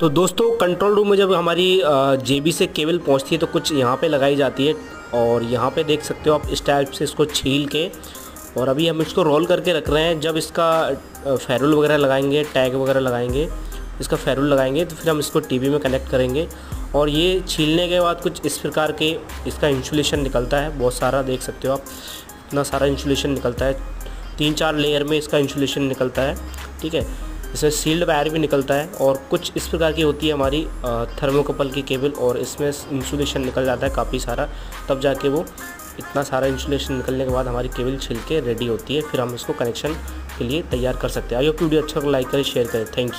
तो दोस्तों control room में जब हमारी जेबी से केबल पहुँचती है तो कुछ यहाँ पे लगाई जाती है और यहाँ पे देख सकते हो आप इस टाइप से इसको छील के और अभी हम इसको रोल करके रख रहे हैं। जब इसका फेरुल वगैरह लगाएँगे टैग वगैरह लगाएँगे, इसका फेरुल लगाएँगे तो फिर हम इसको टीवी में कनेक्ट करेंगे और ये छीलने के बाद कुछ इस प्रकार के इसका इंसुलेशन निकलता है। बहुत सारा देख सकते हो आप, इतना सारा इंसुलेशन निकलता है। तीन चार लेयर में इसका इंसुलेशन निकलता है, ठीक है? इसमें सील्ड वायर भी निकलता है और कुछ इस प्रकार की होती है हमारी थर्मोकपल की केबल और इसमें इंसुलेशन निकल जाता है काफ़ी सारा। तब जाके वो इतना सारा इंसुलेशन निकलने के बाद हमारी केबल छिल के रेडी होती है। फिर हम इसको कनेक्शन के लिए तैयार कर सकते हैं। आई होप वीडियो अच्छा लाइक करें शेयर करें। Thank you